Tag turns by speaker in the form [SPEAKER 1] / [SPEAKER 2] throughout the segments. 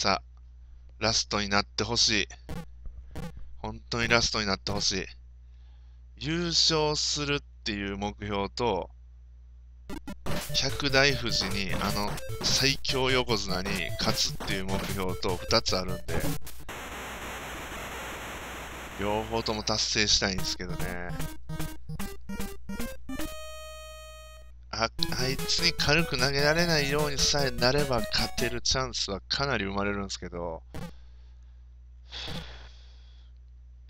[SPEAKER 1] さあ、ラストになってほしい。本当にラストになってほしい。優勝するっていう目標と、百大富士に、あの、最強横綱に勝つっていう目標と2つあるんで、両方とも達成したいんですけどね。あいつに軽く投げられないようにさえなれば勝てるチャンスはかなり生まれるんですけど、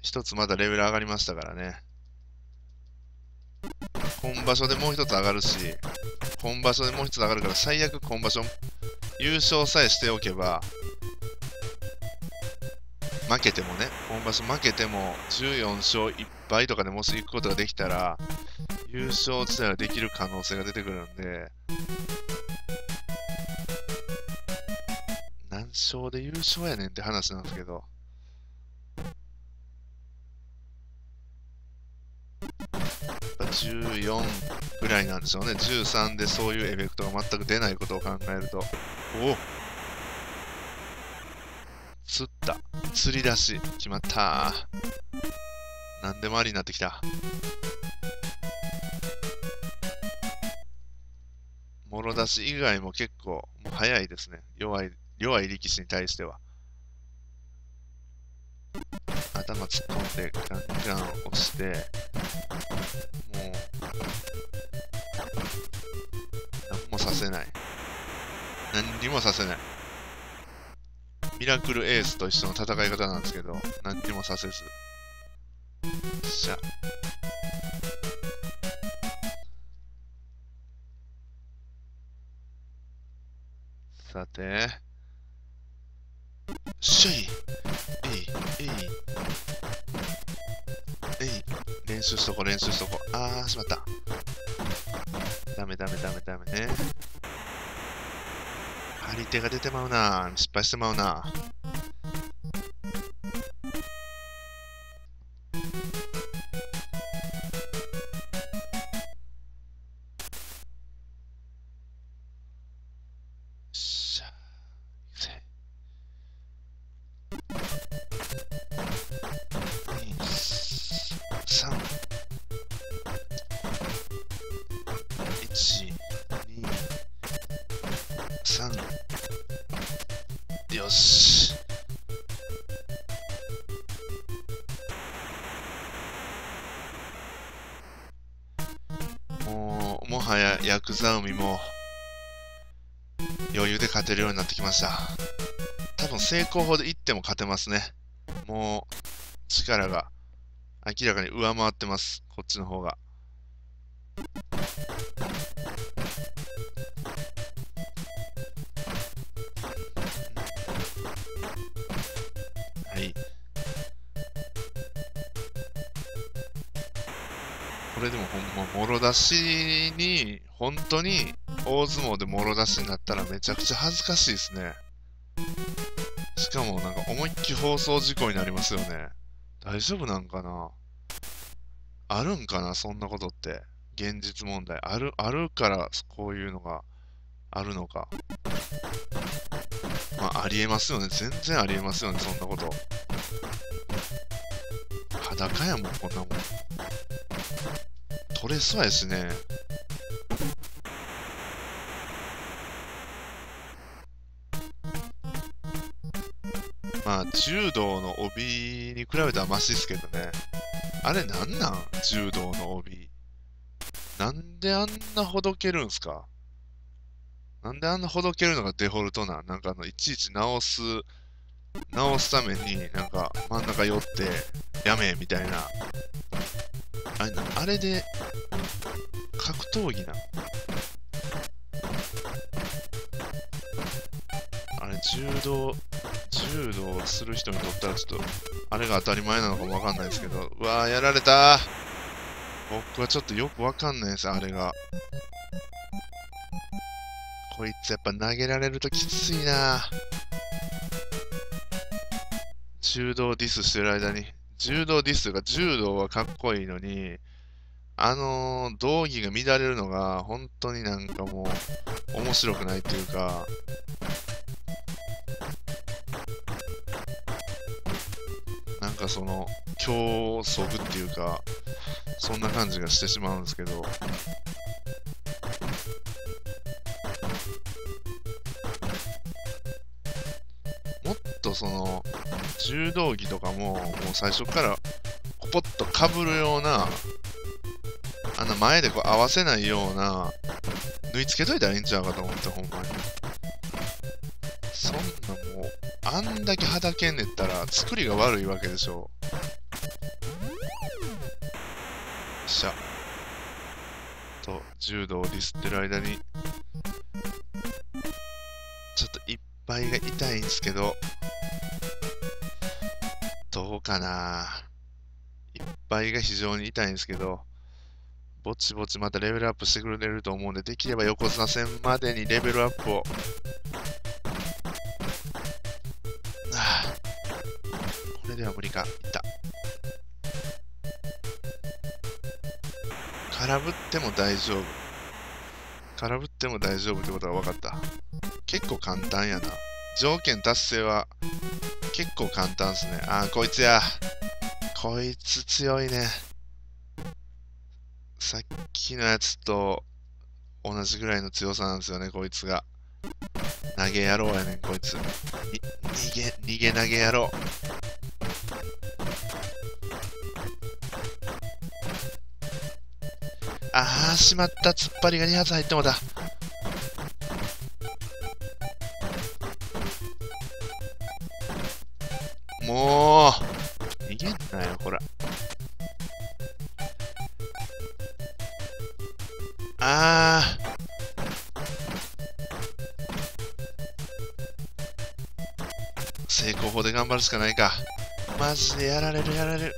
[SPEAKER 1] 一つまだレベル上がりましたからね。今場所でもう一つ上がるし、今場所でもう一つ上がるから、最悪今場所優勝さえしておけば、負けてもね、今場所負けても14勝1敗とかでもし行くことができたら、優勝自体はできる可能性が出てくるんで、何勝で優勝やねんって話なんですけど、14ぐらいなんでしょうね。13でそういうエフェクトが全く出ないことを考えると。お釣った。釣り出し。決まった何でもありになってきた。もろ出し以外も結構もう早いですね。弱い、弱い力士に対しては。頭突っ込んでガンガン押して、もう、何もさせない。何にもさせない。ミラクルエースと一緒の戦い方なんですけど、何にもさせず。しゃ。さて。しょいえいえいえい練習しとこ練習しとこあーしまった。ダメダメダメダメね。り手が出てまうな。失敗してまうな。よしもうもはやヤクザ海も余裕で勝てるようになってきました。多分成功法でいっても勝てますね。もう力が明らかに上回ってます。こっちの方が。でもほんま、もろ出しに、本当に大相撲でもろ出しになったらめちゃくちゃ恥ずかしいですね。しかもなんか思いっきり放送事故になりますよね。大丈夫なんかな？あるんかな？そんなことって。現実問題。ある、あるからこういうのがあるのか。まあ、ありえますよね。全然ありえますよね、そんなこと。裸やもん、こんなもん。取れそうやしね。まあ、柔道の帯に比べたらマシですけどね。あれなんなん柔道の帯。なんであんなほどけるんすか？なんであんなほどけるのがデフォルトなん？なんかあの、いちいち直す、直すためになんか真ん中寄ってやめみたいな。あれ、あれで格闘技なあれ、柔道、柔道する人にとったらちょっと、あれが当たり前なのかもわかんないですけど、うわー、やられた僕はちょっとよくわかんないです、あれが。こいつやっぱ投げられるときついな柔道ディスしてる間に、柔道ディスが柔道はかっこいいのに、あのー、道着が乱れるのが、本当になんかもう、面白くないというか、なんかその、今日そぐっていうか、そんな感じがしてしまうんですけど、もっとその、柔道着とかも、もう最初から、ポッとかぶるような、あの前でこう合わせないような、縫い付けといたらいいんちゃうかと思って、ほんまに。そんなもう、あんだけはだけんねったら、作りが悪いわけでしょ。よっしゃ。と、柔道をディスってる間に、ちょっといっぱいが痛いんですけ、どかないっぱいが非常に痛いんですけど、ぼちぼちまたレベルアップしてくれると思うんで、できれば横綱戦までにレベルアップを。ああこれでは無理か。いった。空振っても大丈夫。空振っても大丈夫ってことが分かった。結構簡単やな。条件達成は結構簡単っすね。あー、こいつや。こいつ強いね。さっきのやつと同じぐらいの強さなんですよね、こいつが。投げ野郎やねん、こいつ。逃げ、逃げ投げ野郎。あー、しまった。突っ張りが2発入ってもだ。もう、逃げんなよ、ほら。あー。成功法で頑張るしかないか。マジでやられる、やられる。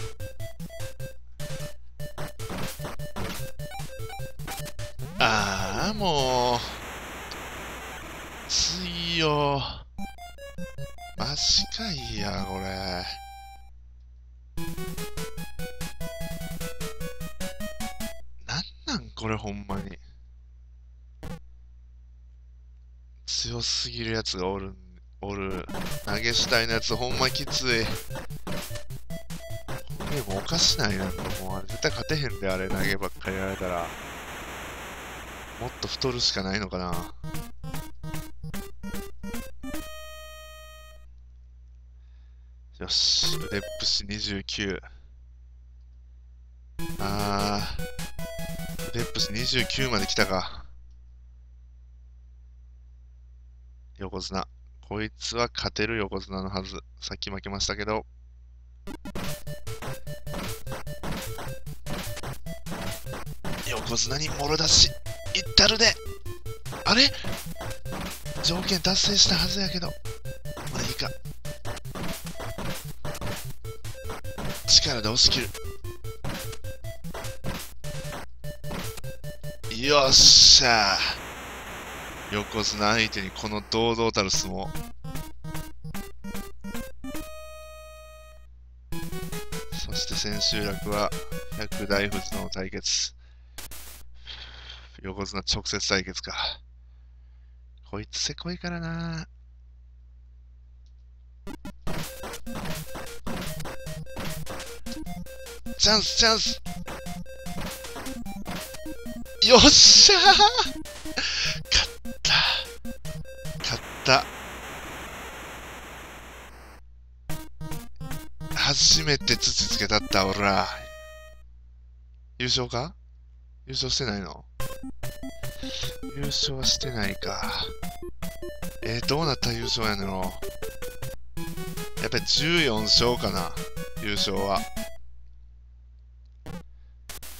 [SPEAKER 1] かいや、これ。なんなんこれほんまに。強すぎるやつがおる、おる。投げ主体のやつほんまきつい。これもおかしないなんかもうあれ絶対勝てへんであれ投げばっかりやられたら。もっと太るしかないのかな。よし、腕っぷし29。あー、腕っぷし29まで来たか。横綱。こいつは勝てる横綱のはず。さっき負けましたけど。横綱にもろ出し、いったるであれ？条件達成したはずやけど。力で押し切る。よっしゃ横綱相手にこの堂々たる相撲。そして千秋楽は百大富士の対決。横綱直接対決か。こいつせこいからな。チャンスチャンス。よっしゃー。勝った。勝った。初めて土つけたったおら。優勝か？優勝してないの？優勝はしてないか。えー、どうなった優勝やねんのやっぱり14勝かな優勝は。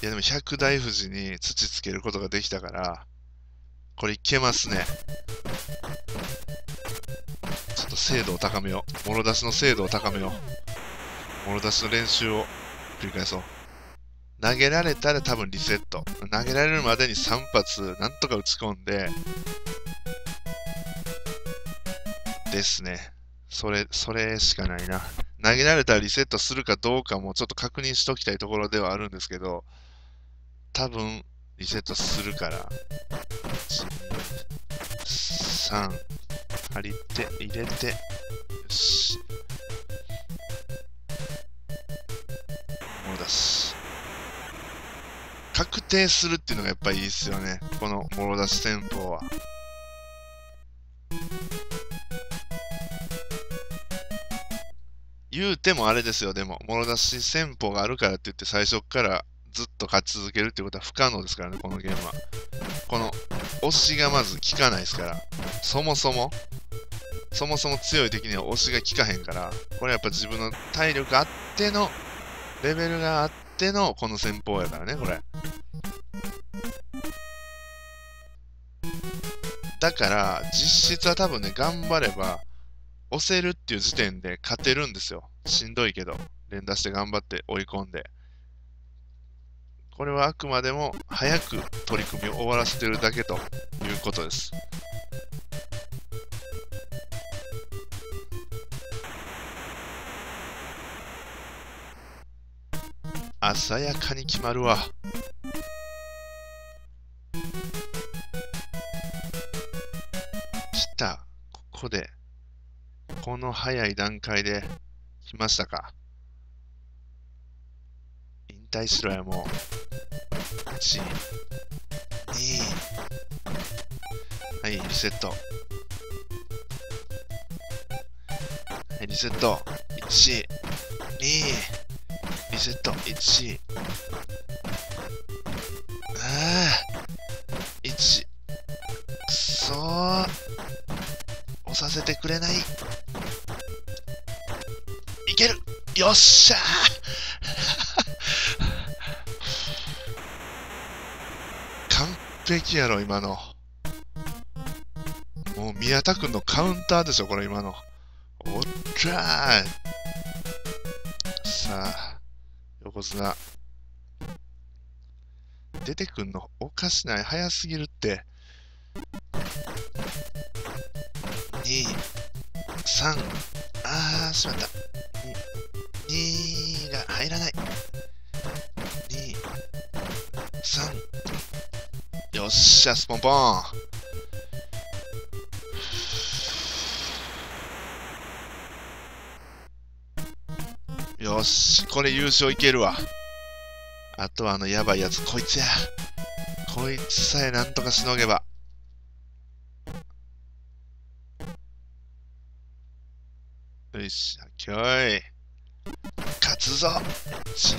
[SPEAKER 1] いやでも100大富士に土つけることができたから、これいけますね。ちょっと精度を高めよう。もろ出しの精度を高めよう。もろ出しの練習を繰り返そう。投げられたら多分リセット。投げられるまでに3発なんとか打ち込んで、ですね。それ、それしかないな。投げられたらリセットするかどうかもちょっと確認しときたいところではあるんですけど、多分リセットするから、3、借りて、入れて、よし。もうだし。確定するっていうのがやっぱいいっすよね。このもろ出し戦法は。言うてもあれですよ、でも。もろ出し戦法があるからって言って最初からずっと勝ち続けるってことは不可能ですからね、このゲームは。この、押しがまず効かないですから、そもそも、そもそも強い敵には押しが効かへんから、これやっぱ自分の体力あっての、レベルがあってのこの戦法やからね、これ。だから、実質は多分ね、頑張れば、押せるっていう時点で勝てるんですよ。しんどいけど、連打して頑張って追い込んで。これはあくまでも早く取り組みを終わらせてるだけということです。鮮やかに決まるわ。来た。ここで。この早い段階で来ましたか。引退しろや、もう。1、2、はい、リセット。はい、リセット。1、2、リセット。1、ああ、1、くそー。押させてくれない。いけるよっしゃ完璧やろ、今の。もう宮田君のカウンターでしょ、これ今の。おっらーさあ、横綱。出てくんのおかしない。早すぎるって。2、3、あー、しまった。2が入らない。よっしゃ、スポンポン。よし、これ優勝いけるわ。あとはあのやばいやつ、こいつや。こいつさえなんとかしのげば。よいしょ、きょい。勝つぞ !1、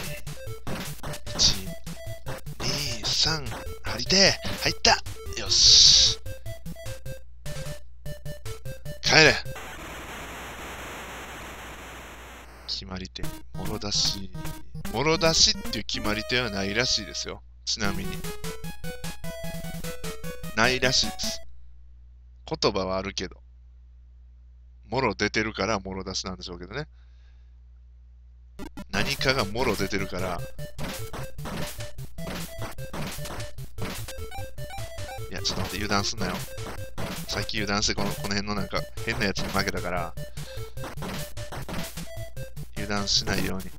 [SPEAKER 1] 1、2、3、張りて入ったよし帰れ決まり手、もろ出し。もろ出しっていう決まり手はないらしいですよ。ちなみに。ないらしいです。言葉はあるけど。もろ出てるからもろ出しなんでしょうけどね。何かがもろ出てるから。いや、ちょっと待って、油断すんなよ。さっき油断してこの、この辺のなんか変なやつに負けたから、油断しないように。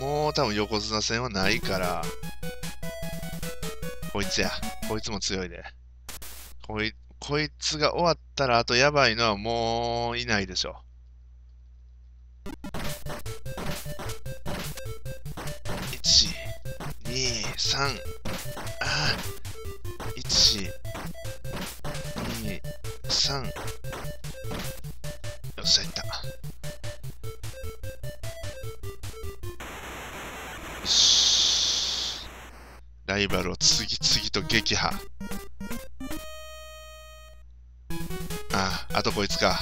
[SPEAKER 1] もう多分横綱戦はないから、こいつや。こいつも強いで。こい、こいつが終わったら、あとやばいのはもういないでしょ。3、あ1、2、3、よっしゃ、いった。よし。ライバルを次々と撃破。ああ、あとこいつか。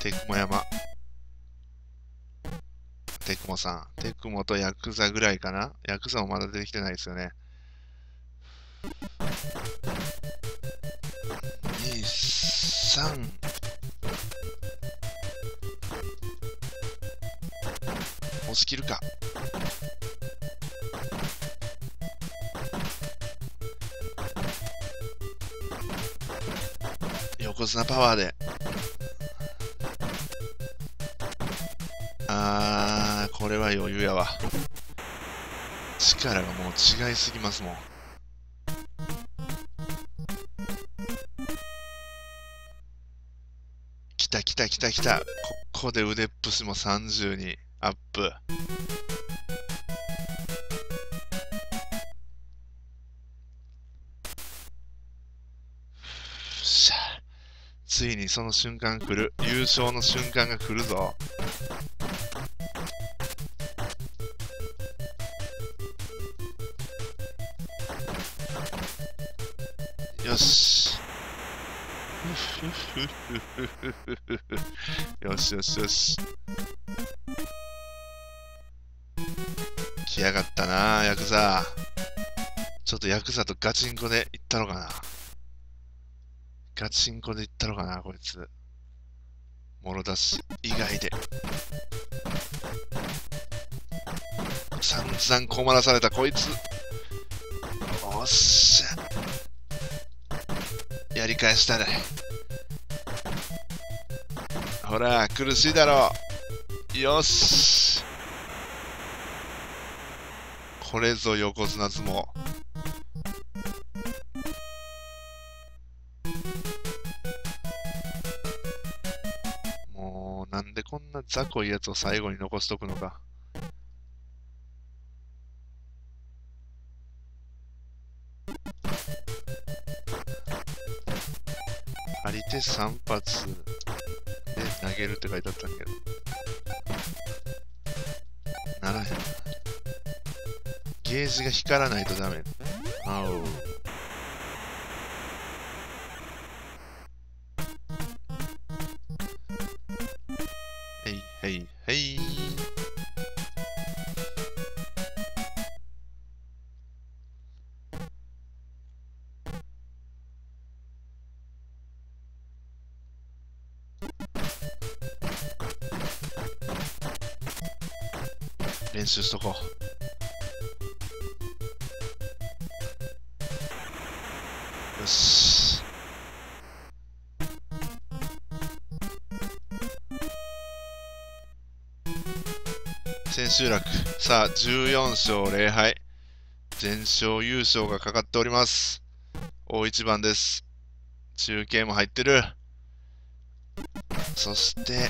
[SPEAKER 1] テクモ山。モさん。テクモとヤクザぐらいかな？ヤクザもまだ出てきてないですよね。2、3。押し切るか。横綱パワーで。余裕やわ。力がもう違いすぎますもん。来た来た来た来た。ここで腕っぷしも30にアップ。ついにその瞬間来る。優勝の瞬間が来るぞ。よし。よしよしよし。来やがったな、ヤクザ。ちょっとヤクザとガチンコで行ったのかな。ガチンコで行ったのかな、こいつ。もろ出し以外で。散々困らされたこいつ。おっしゃ。やり返したね。ほら、苦しいだろう。よし。これぞ横綱相撲。もう、なんでこんな雑魚いやつを最後に残しとくのか。張り手3発で投げるって書いてあったんだけど。ならへん。ゲージが光らないとダメ。あお。練習しとこう。よし。千秋楽。さあ、14勝0敗。全勝優勝がかかっております。大一番です。中継も入ってる。そして、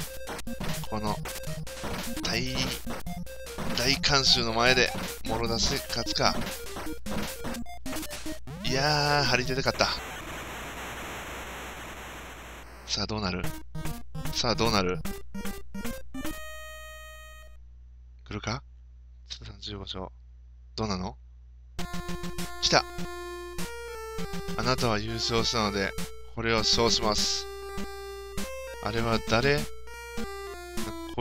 [SPEAKER 1] この大、大観衆の前で、もろ出しで勝つか。いやー、張り手で勝った。さあ、どうなる？さあ、どうなる？来るか ?15 勝。どうなの？来たあなたは優勝したので、これを賞します。あれは誰？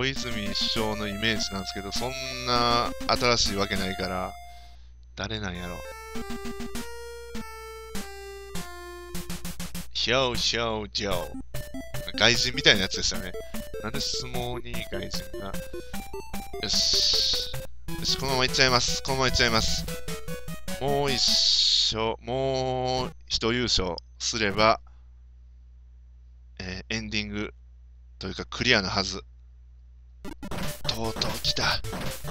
[SPEAKER 1] 小泉首相のイメージなんですけど、そんな新しいわけないから、誰なんやろヒョウヒョウジョー。外人みたいなやつでしたね。なんで相撲に外人が。よし。よし、このままいっちゃいます。このままいっちゃいます。もう一勝、もう一優勝すれば、えーエンディングというかクリアなはず。とうとう来た。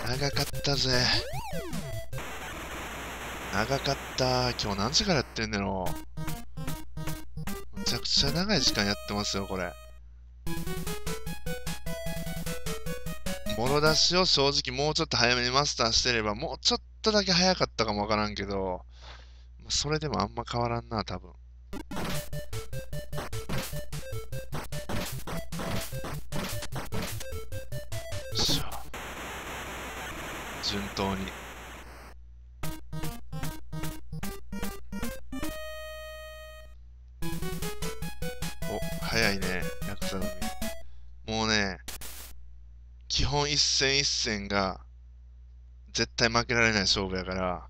[SPEAKER 1] 長かったぜ。長かった。今日何時からやってんだろう。むちゃくちゃ長い時間やってますよ、これ。もろ出しを正直もうちょっと早めにマスターしてれば、もうちょっとだけ早かったかもわからんけど、それでもあんま変わらんな、多分。順当に。お、早いね、ヤクザ組。もうね、基本一戦一戦が絶対負けられない勝負やから、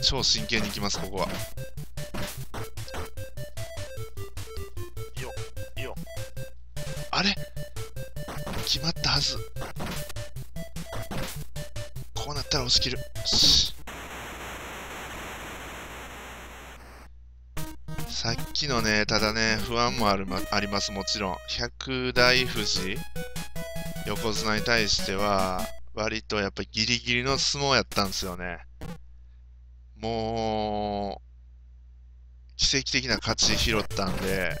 [SPEAKER 1] 超真剣にいきます、ここは。はず。こうなったら押し切る。さっきのね、ただね、不安もあるまあります、もちろん。百大富士、横綱に対しては、割とやっぱギリギリの相撲やったんですよね。もう、奇跡的な勝ち拾ったんで、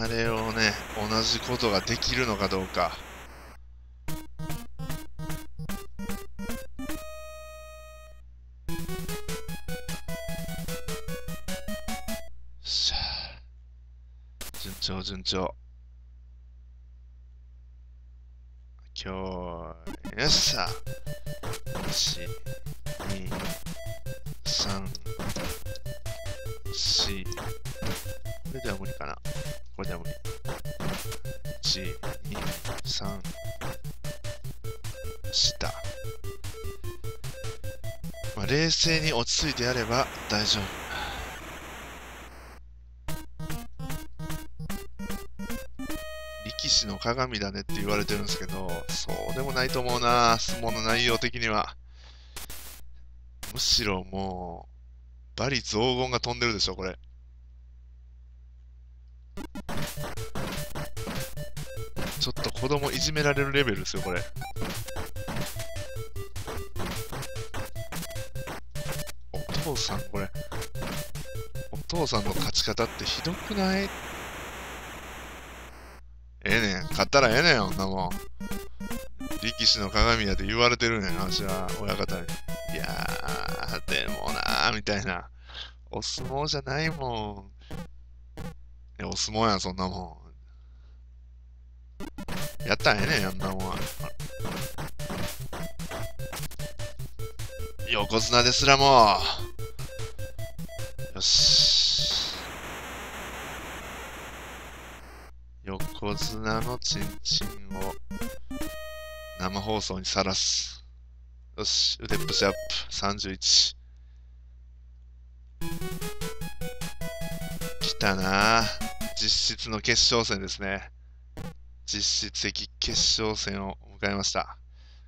[SPEAKER 1] あれをね、同じことができるのかどうか。しゃ順調順調。今日、よっしゃ。1、2、静に落ち着いてやれば大丈夫。力士の鏡だねって言われてるんですけど、そうでもないと思うな、相撲の内容的には。むしろもう、バリ雑言が飛んでるでしょ、これ。ちょっと子供いじめられるレベルですよ、これ。父さん、これ。お父さんの勝ち方ってひどくない？ええねん。勝ったらええねん、女もん。力士の鏡やで言われてるねん、私は、親方に。いやー、でもなー、みたいな。お相撲じゃないもん。いや、お相撲やん、そんなもん。やったらええねん、あんなもん。横綱ですらもよし。横綱のチンチンを生放送にさらす。よし、腕っぷしアップ31。来たな実質の決勝戦ですね。実質的決勝戦を迎えました。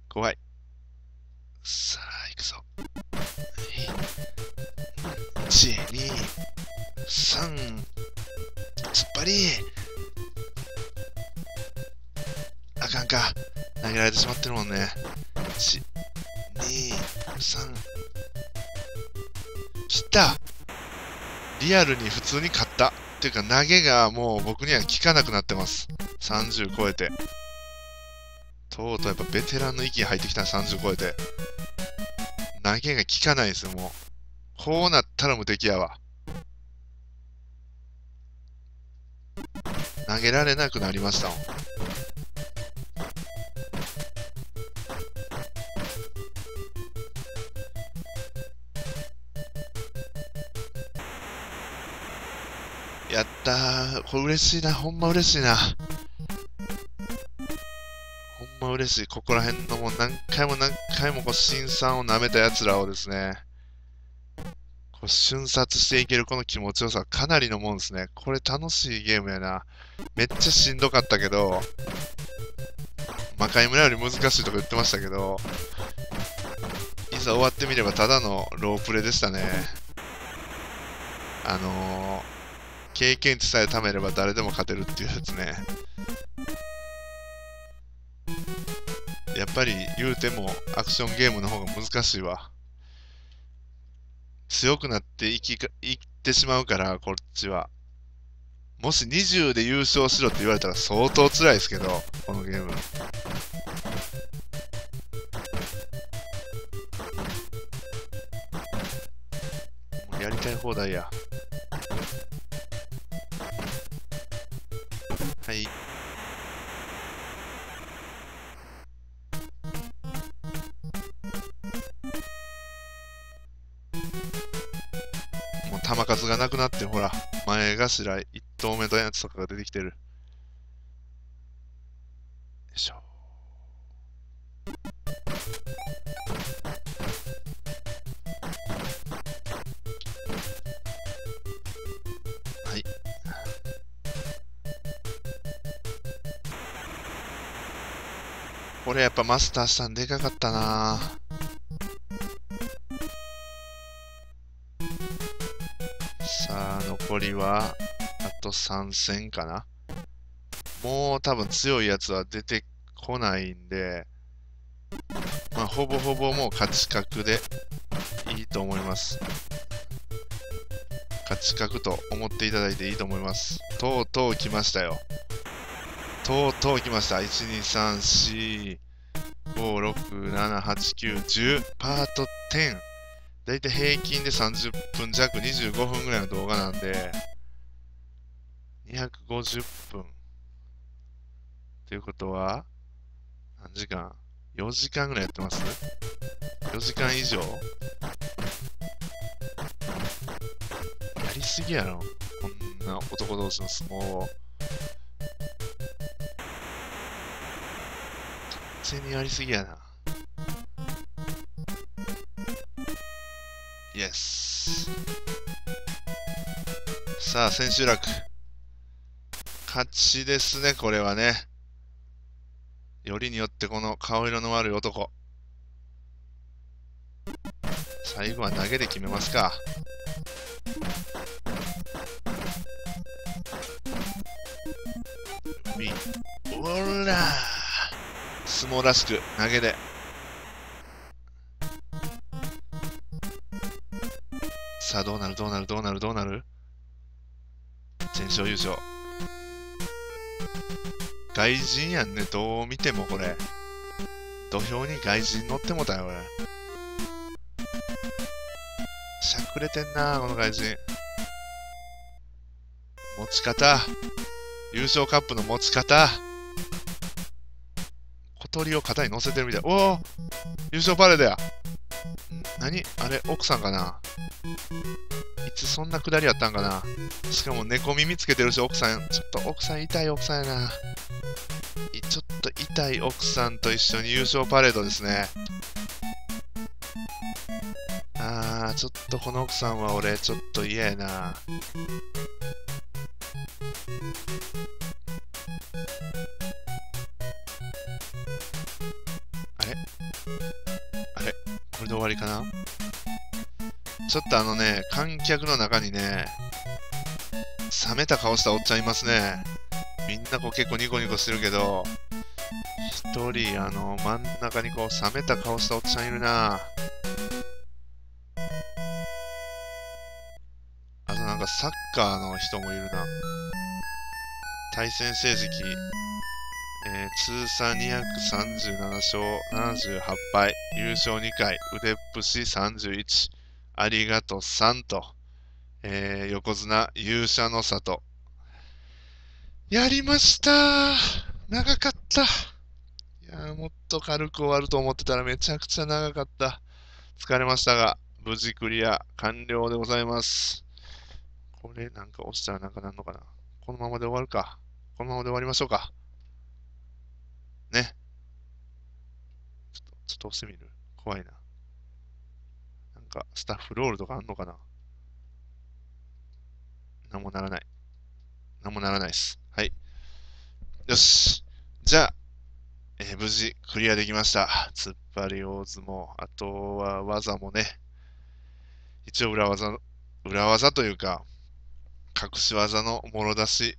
[SPEAKER 1] 怖い。さあ、行くぞ。1、2、3、突っ張りあかんか。投げられてしまってるもんね。1、2、3。切ったリアルに普通に勝った。っていうか投げがもう僕には効かなくなってます。30超えて。とうとうやっぱベテランの域に入ってきた30超えて。投げが効かないですよ、もう。こうなったら無敵やわ。投げられなくなりましたもん。やったー。これ嬉しいな。ほんま嬉しいな。ほんま嬉しい。ここら辺のもう何回も何回もこう辛酸を舐めた奴らをですね、こう瞬殺していけるこの気持ちよさかなりのもんですね。これ楽しいゲームやな。めっちゃしんどかったけど、魔界村より難しいとか言ってましたけど、いざ終わってみればただのロープレでしたね。あのー、経験値さえ貯めれば誰でも勝てるっていうやつね。やっぱり言うてもアクションゲームの方が難しいわ。強くなっていきかいってしまうから、こっちは。もし20で優勝しろって言われたら相当辛いですけど、このゲーム。やりたい放題や。数がなくなって、ほら、前頭1投目のやつとかが出てきてる。よいしょ。はい。これやっぱマスターしたんでかかったな残りは、あと3戦かな。もう多分強いやつは出て来ないんで、まあ、ほぼほぼもう勝ち確でいいと思います。勝ち確と思っていただいていいと思います。とうとう来ましたよ。とうとう来ました。1、2、3、4、5、6、7、8、9、10。パート10。だいたい平均で30分弱、25分ぐらいの動画なんで、250分。ということは、何時間 ?4 時間ぐらいやってます ?4 時間以上？やりすぎやろ。こんな男同士の相撲を。完全にやりすぎやな。イエス。さあ、千秋楽。勝ちですね、これはね。よりによってこの顔色の悪い男。最後は投げで決めますか。おら相撲らしく投げで。さあ、どうなる？どうなる？どうなる？どうなる？全勝優勝。外人やんね、どう見てもこれ。土俵に外人乗ってもたよ、俺。しゃくれてんな、この外人。持ち方。優勝カップの持ち方。小鳥を肩に乗せてるみたい。おお優勝パレードや。何？あれ、奥さんかな？いつそんなくだりあったんかな？しかも猫耳つけてるし、奥さん、ちょっと奥さん痛い奥さんやな。ちょっと痛い奥さんと一緒に優勝パレードですね。あー、ちょっとこの奥さんは俺、ちょっと嫌やな。で終わりかな？ちょっとあのね、観客の中にね、冷めた顔したおっちゃんいますね。みんなこう結構ニコニコしてるけど、一人、あの、真ん中にこう冷めた顔したおっちゃんいるなあとなんかサッカーの人もいるな。対戦成績、えー、通算237勝78敗、優勝2回、腕っぷし31、ありがとう3と、えー、横綱勇者の里。やりました長かったいやもっと軽く終わると思ってたらめちゃくちゃ長かった。疲れましたが、無事クリア完了でございます。これなんか押したらなんかなんのかなこのままで終わるか。このままで終わりましょうか。ね。ちょっと、ちょっと押してみる？怖いな。なんか、スタッフロールとかあんのかな？なんもならない。なんもならないです。はい。よし。じゃあ、えー、無事クリアできました。突っ張り大相撲。あとは技もね、一応裏技、裏技というか、隠し技のもろ出し、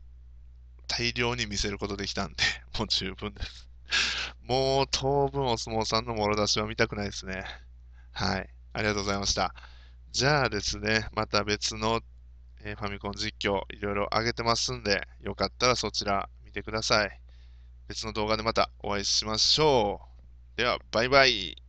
[SPEAKER 1] 大量に見せることできたんで、もう十分です。もう当分お相撲さんのもろ出しは見たくないですね。はい。ありがとうございました。じゃあですね、また別の、え、ファミコン実況いろいろ上げてますんで、よかったらそちら見てください。別の動画でまたお会いしましょう。では、バイバイ。